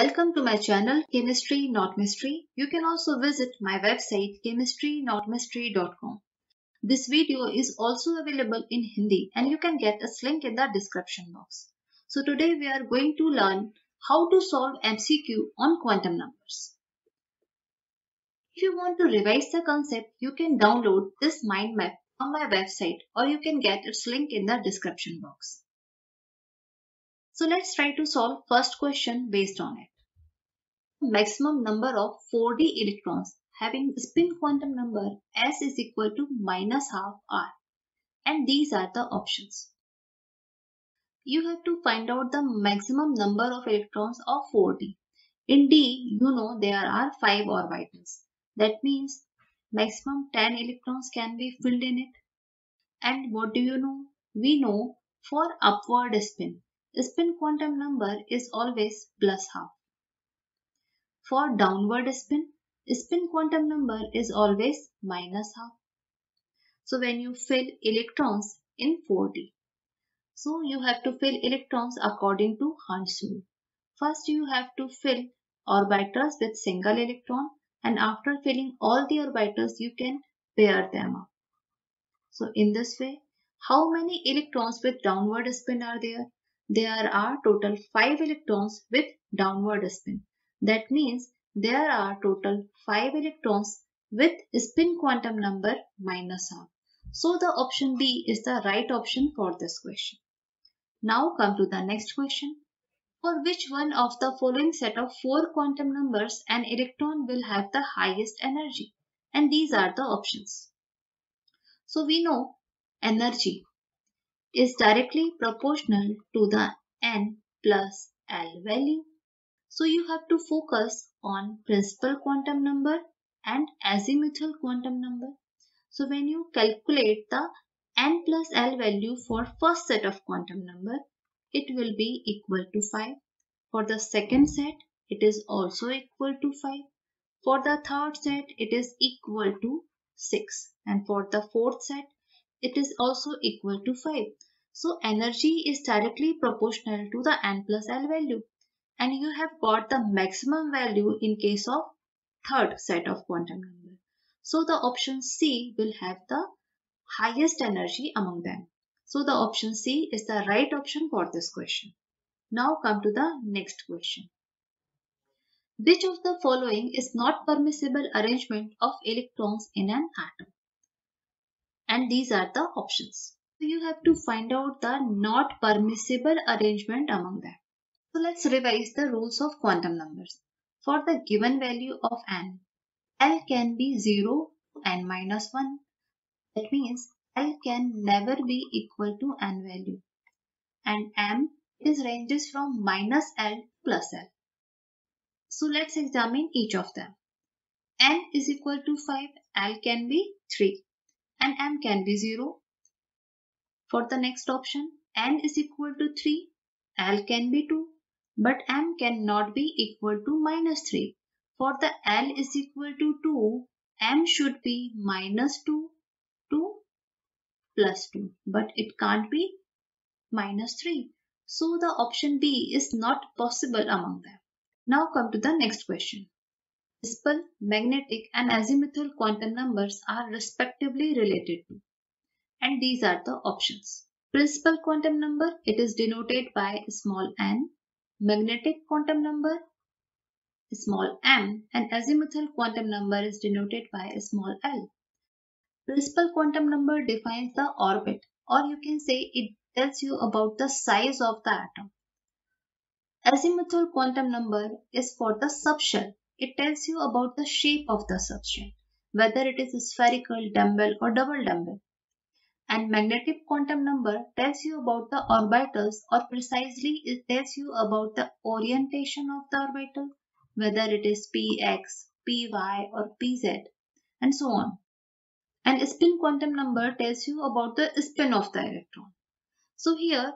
Welcome to my channel Chemistry Not Mystery. You can also visit my website chemistrynotmystery.com. This video is also available in Hindi and you can get a link in the description box. So today we are going to learn how to solve MCQ on quantum numbers. If you want to revise the concept, you can download this mind map on my website or you can get its link in the description box. So let's try to solve first question based on it. Maximum number of 4d electrons having spin quantum number s is equal to minus half r and these are the options. You have to find out the maximum number of electrons of 4d. In d, you know there are 5 orbitals. That means maximum 10 electrons can be filled in it. And what do you know? We know for upward spin, spin quantum number is always plus half. For downward spin, spin quantum number is always minus half. So when you fill electrons in 4d, so you have to fill electrons according to Hund's rule. First you have to fill orbitals with single electron and after filling all the orbitals you can pair them up. So in this way, how many electrons with downward spin are there? There are total 5 electrons with downward spin. That means there are total 5 electrons with spin quantum number minus half. So the option B is the right option for this question. Now come to the next question. For which one of the following set of four quantum numbers an electron will have the highest energy? And these are the options. So we know energy is directly proportional to the n plus L value. So you have to focus on principal quantum number and azimuthal quantum number. So when you calculate the n plus L value for first set of quantum number, it will be equal to 5. For the second set, it is also equal to 5. For the third set, it is equal to 6. And for the fourth set, it is also equal to 5. So energy is directly proportional to the n plus L value. And you have got the maximum value in case of third set of quantum number. So the option C will have the highest energy among them. So the option C is the right option for this question. Now come to the next question. Which of the following is not permissible arrangement of electrons in an atom? And these are the options. So you have to find out the not permissible arrangement among them. So let's revise the rules of quantum numbers. For the given value of n, L can be 0 to n minus 1. That means L can never be equal to n value. And M is ranges from minus L to plus L. So let's examine each of them. n is equal to 5, L can be 3 and M can be 0. For the next option, n is equal to 3, L can be 2 but M cannot be equal to minus 3. For the L is equal to 2, M should be minus 2 to plus 2 but it can't be minus 3. So the option B is not possible among them. Now come to the next question. Principal, magnetic and azimuthal quantum numbers are respectively related to. And these are the options. Principal quantum number, it is denoted by small n. Magnetic quantum number, small m. And azimuthal quantum number is denoted by small l. Principal quantum number defines the orbit or you can say it tells you about the size of the atom. Azimuthal quantum number is for the subshell. It tells you about the shape of the subshell, whether it is a spherical, dumbbell or double dumbbell. And magnetic quantum number tells you about the orbitals or precisely it tells you about the orientation of the orbital, whether it is px, py or pz and so on. And spin quantum number tells you about the spin of the electron. So here,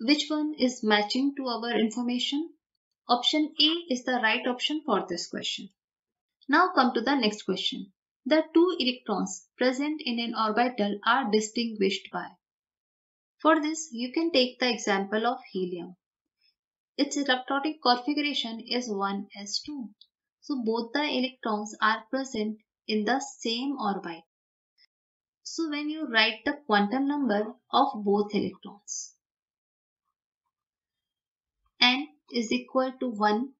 which one is matching to our information? Option A is the right option for this question. Now come to the next question. The two electrons present in an orbital are distinguished by. For this, you can take the example of helium. its electronic configuration is 1s2. So both the electrons are present in the same orbit. So when you write the quantum number of both electrons, n is equal to 1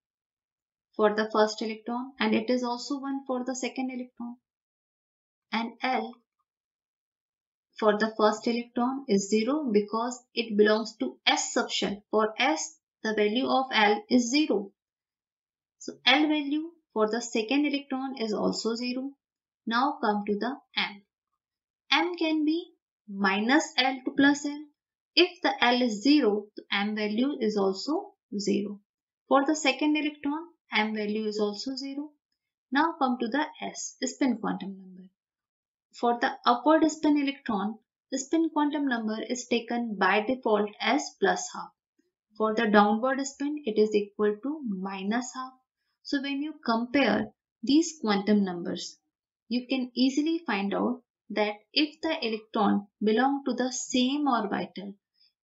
for the first electron and it is also 1 for the second electron and L for the first electron is 0 because it belongs to S subshell. For S, the value of L is 0. So L value for the second electron is also 0. Now come to the M. M can be minus L to plus L. If the L is 0, the M value is also 0. For the second electron, M value is also 0. Now come to the S, spin quantum number. For the upward spin electron, the spin quantum number is taken by default as plus half. For the downward spin, it is equal to minus half. So when you compare these quantum numbers, you can easily find out that if the electron belong to the same orbital,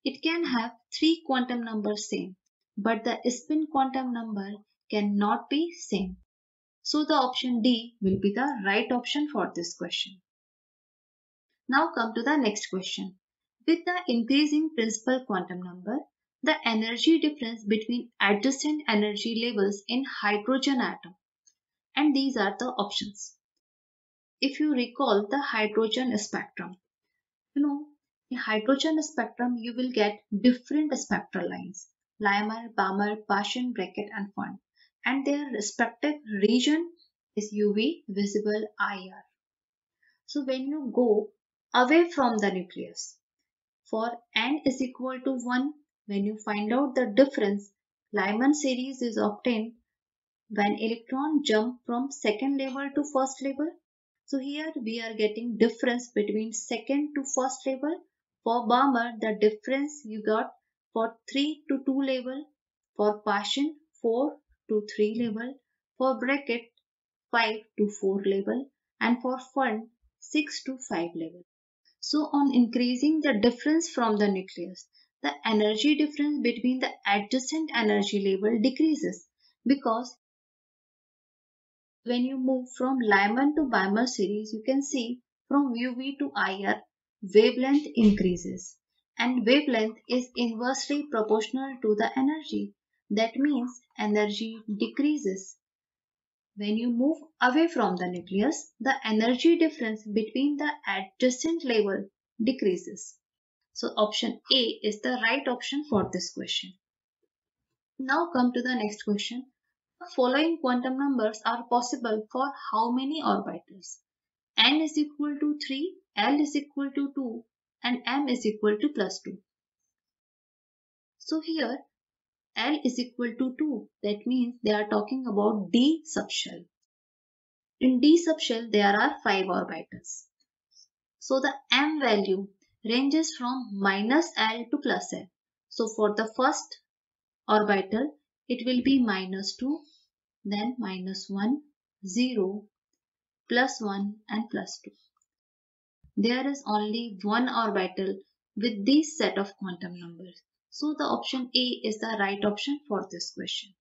it can have three quantum numbers same, but the spin quantum number cannot be same. So the option D will be the right option for this question. Now come to the next question. With the increasing principal quantum number, the energy difference between adjacent energy levels in hydrogen atom. And these are the options. If you recall the hydrogen spectrum, you know, in hydrogen spectrum, you will get different spectral lines. Lyman, Balmer, Paschen, Brackett and Pfund. And their respective region is UV, visible, IR. So when you go away from the nucleus. For n is equal to 1, when you find out the difference, Lyman series is obtained when electron jump from second level to first level. So here we are getting difference between second to first level. For Balmer, the difference you got for 3 to 2 level. For Paschen, 4 to 3 level. For Brackett, 5 to 4 level. And for Pfund, 6 to 5 level. So on increasing the difference from the nucleus, the energy difference between the adjacent energy level decreases because when you move from Lyman to Balmer series, you can see from UV to IR, wavelength increases and wavelength is inversely proportional to the energy. That means energy decreases when you move away from the nucleus, the energy difference between the adjacent level decreases. So option A is the right option for this question. Now come to the next question. The following quantum numbers are possible for how many orbitals? n is equal to 3, l is equal to 2 and m is equal to plus 2. So here L is equal to 2. That means they are talking about D subshell. In D subshell, there are 5 orbitals. So the M value ranges from minus L to plus L. So for the first orbital, it will be minus 2, then minus 1, 0, plus 1 and plus 2. There is only one orbital with this set of quantum numbers. So the option A is the right option for this question.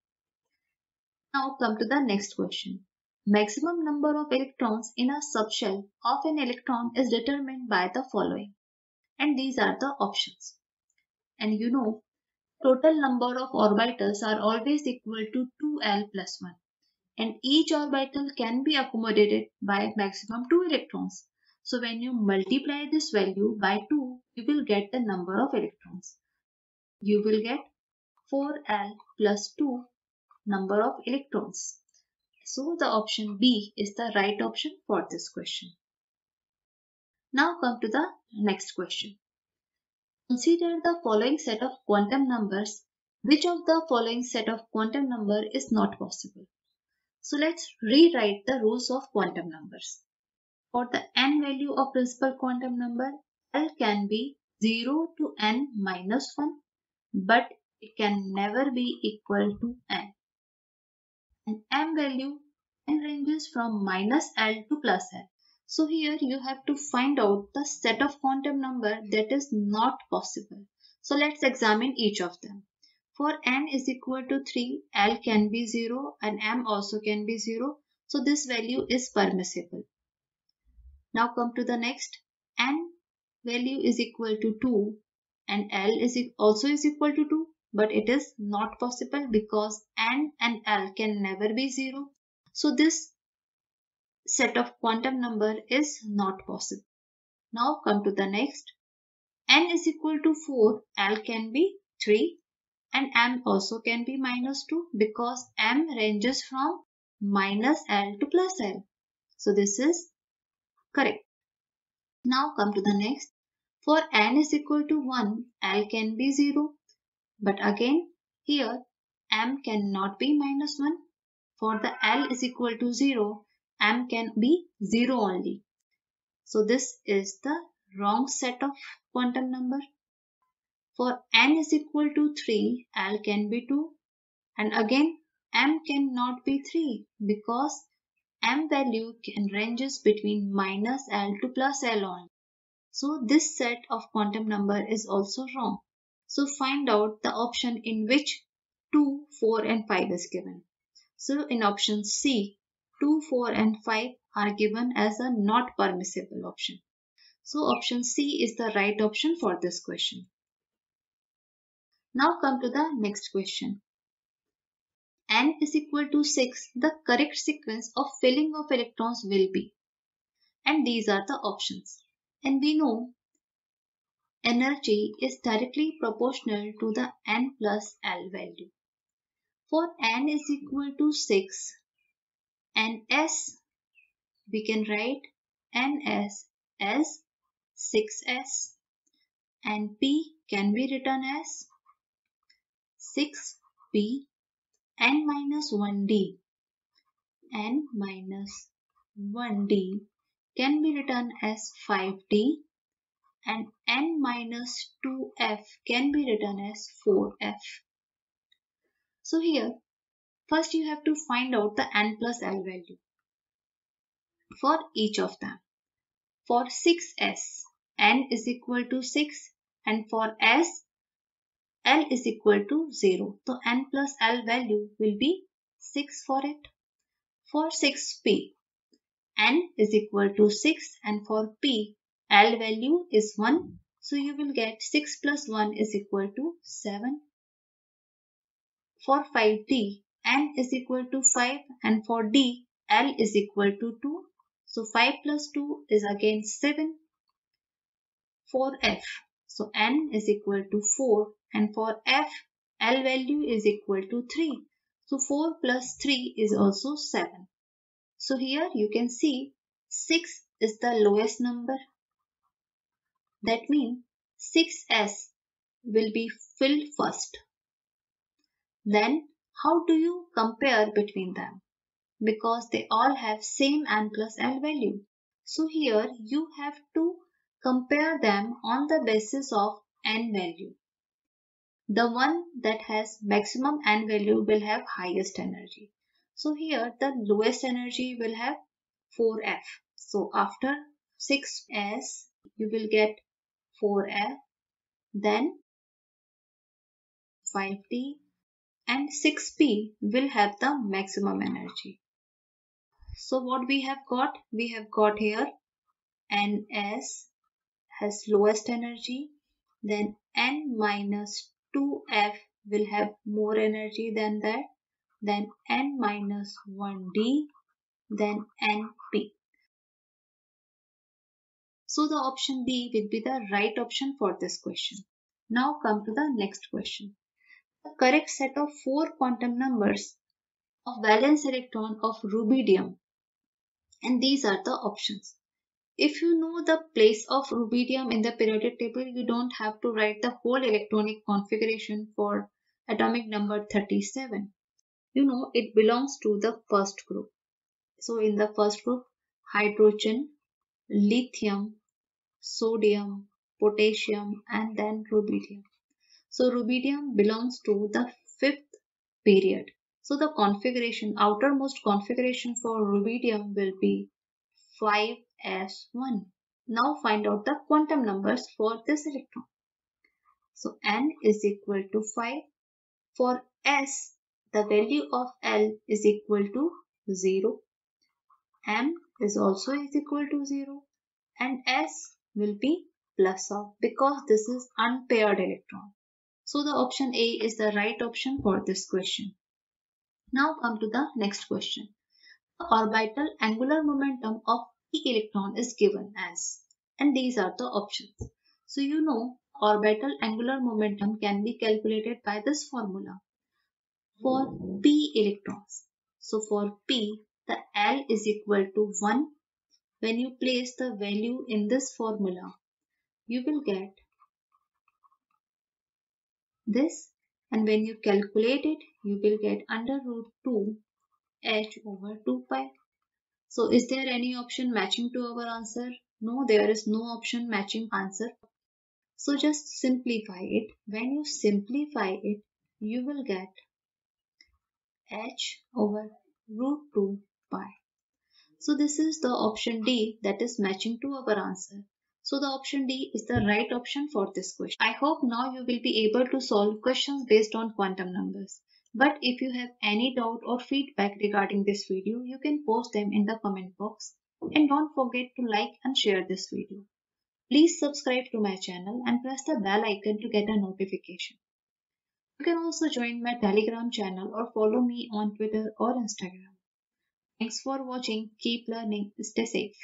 Now come to the next question. Maximum number of electrons in a subshell of an electron is determined by the following. And these are the options. And you know, total number of orbitals are always equal to 2l plus 1. And each orbital can be accommodated by maximum 2 electrons. So when you multiply this value by 2, you will get the number of electrons you will get 4L plus 2 number of electrons. So the option B is the right option for this question. Now come to the next question. Consider the following set of quantum numbers. Which of the following set of quantum number is not possible? So let's rewrite the rules of quantum numbers. For the n value of principal quantum number, L can be 0 to n minus 1 but it can never be equal to n. And m value n ranges from minus l to plus l. So here you have to find out the set of quantum number that is not possible. So let's examine each of them. For n is equal to 3, L can be 0 and M also can be 0. So this value is permissible. Now come to the next. N value is equal to 2 and L is also is equal to 2 but it is not possible because N and L can never be 0. So this set of quantum number is not possible. Now come to the next. N is equal to 4, L can be 3 and M also can be minus 2 because M ranges from minus L to plus L. So this is correct. Now come to the next. For N is equal to 1, L can be 0. But again here M cannot be minus 1. For the L is equal to 0, M can be 0 only. So this is the wrong set of quantum number. For n is equal to 3, L can be 2 and again M cannot be 3 because M value can ranges between minus L to plus L only. So this set of quantum number is also wrong. So find out the option in which 2, 4 and 5 is given. So in option C, 2, 4 and 5 are given as a not permissible option. So option C is the right option for this question. Now come to the next question. n is equal to 6, the correct sequence of filling of electrons will be. And these are the options. And we know energy is directly proportional to the n plus L value. For n is equal to 6 and S we can write ns as 6s and p can be written as 6p n minus 1d n minus 1d can be written as 5d and n minus 2f can be written as 4f. So here, first you have to find out the n plus l value for each of them. For 6s, n is equal to 6 and for s, l is equal to 0. So n plus l value will be 6 for it. For 6p, n is equal to 6 and for p, l value is 1. So you will get 6 plus 1 is equal to 7. For 5d n is equal to 5 and for d, l is equal to 2. So 5 plus 2 is again 7 for f. So n is equal to 4 and for f, L value is equal to 3. So 4 plus 3 is also 7. So here you can see 6 is the lowest number. That means 6s will be filled first. Then how do you compare between them? because they all have same n plus l value. So here you have to compare them on the basis of n value. The one that has maximum n value will have highest energy. So here the lowest energy will have 4f. So after 6s you will get 4f then 5d and 6p will have the maximum energy. So what we have got? We have got here Ns has lowest energy. Then N minus 2F will have more energy than that. Then N minus 1D. Then NP. So the option B will be the right option for this question. Now come to the next question. The correct set of four quantum numbers of valence electron of rubidium and these are the options. If you know the place of rubidium in the periodic table, you don't have to write the whole electronic configuration for atomic number 37. You know it belongs to the first group. So in the first group, hydrogen, lithium, sodium, potassium and then rubidium. So rubidium belongs to the fifth period. So the configuration, outermost configuration for rubidium will be 5s1. Now find out the quantum numbers for this electron. So n is equal to 5. For S, the value of L is equal to 0. M is also is equal to 0 and S will be plus of because this is unpaired electron. So the option A is the right option for this question. Now come to the next question. The orbital angular momentum of p electron is given as and these are the options. So you know orbital angular momentum can be calculated by this formula for p electrons. So for p the L is equal to 1. When you place the value in this formula you will get this and when you calculate it you will get under root 2 h over 2 pi. So is there any option matching to our answer? No, there is no option matching answer. So just simplify it. When you simplify it, you will get h over root 2 pi. So this is the option D that is matching to our answer. So the option D is the right option for this question. I hope now you will be able to solve questions based on quantum numbers. But if you have any doubt or feedback regarding this video, you can post them in the comment box. And don't forget to like and share this video. Please subscribe to my channel and press the bell icon to get a notification. You can also join my telegram channel or follow me on Twitter or Instagram. Thanks for watching. Keep learning. Stay safe.